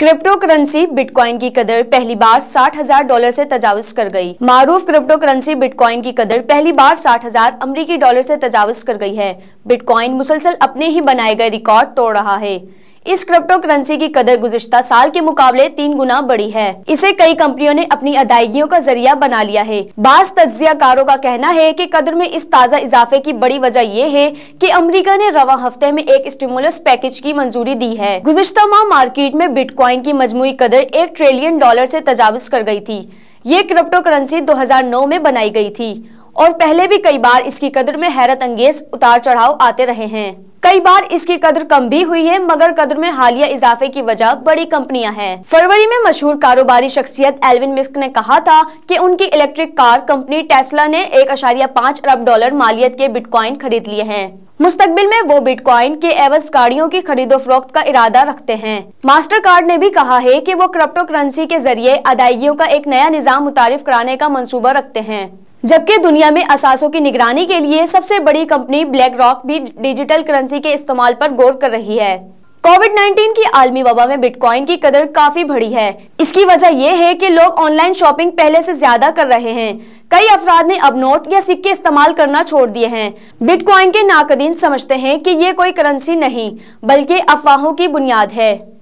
Crypto currency bitcoin की कदर पहली बार साठ हज़ार डॉलर से तजावज कर गई। मारूफ क्रिप्टो करेंसी बिटकॉइन की कदर पहली बार साठ हज़ार अमरीकी डॉलर से तजावज कर गई है। बिटकॉइन मुसलसल अपने ही बनाए गए रिकॉर्ड तोड़ रहा है। इस क्रिप्टो करेंसी की कदर गुजश्ता साल के मुकाबले तीन गुना बढ़ी है। इसे कई कंपनियों ने अपनी अदायगियों का ज़रिया बना लिया है। बाज तजियाकारों का कहना है की कदर में इस ताज़ा इजाफे की बड़ी वजह यह है की अमरीका ने रवा हफ़्ते में एक स्टिमुलस पैकेज की मंजूरी दी है। गुजश्ता माह मार्केट में बिटकॉइन की मजमू कदर एक ट्रिलियन डॉलर ऐसी तजावज कर गई थी। ये क्रिप्टो करेंसी दो हज़ार नौ में बनाई गई थी और पहले भी कई बार इसकी कदर में हैरत अंगेज उतार चढ़ाव आते रहे हैं। कई बार इसकी कदर कम भी हुई है, मगर कदर में हालिया इजाफे की वजह बड़ी कंपनियाँ हैं। फरवरी में मशहूर कारोबारी शख्सियत एल्विन मिस्क ने कहा था कि उनकी इलेक्ट्रिक कार कंपनी टेस्ला ने एक अशारिया पाँच अरब डॉलर मालियत के बिटकॉइन खरीद लिए हैं। मुस्तकबिल में वो बिटकॉइन के एवज गाड़ियों की खरीदो फरोख्त का इरादा रखते हैं। मास्टर कार्ड ने भी कहा है कि वो क्रिप्टो करेंसी के ज़रिए अदायगियों का एक नया निज़ाम मुतारिफ कराने का मंसूबा रखते हैं। जबकि दुनिया में असासों की निगरानी के लिए सबसे बड़ी कंपनी ब्लैक रॉक भी डिजिटल करेंसी के इस्तेमाल पर गौर कर रही है। कोविड 19 की आलमी वबा में बिटकॉइन की कदर काफ़ी बढ़ी है। इसकी वजह यह है कि लोग ऑनलाइन शॉपिंग पहले से ज़्यादा कर रहे हैं। कई अफराद ने अब नोट या सिक्के इस्तेमाल करना छोड़ दिए हैं। बिटकॉइन के नाकदीन समझते हैं कि ये कोई करेंसी नहीं, बल्कि अफवाहों की बुनियाद है।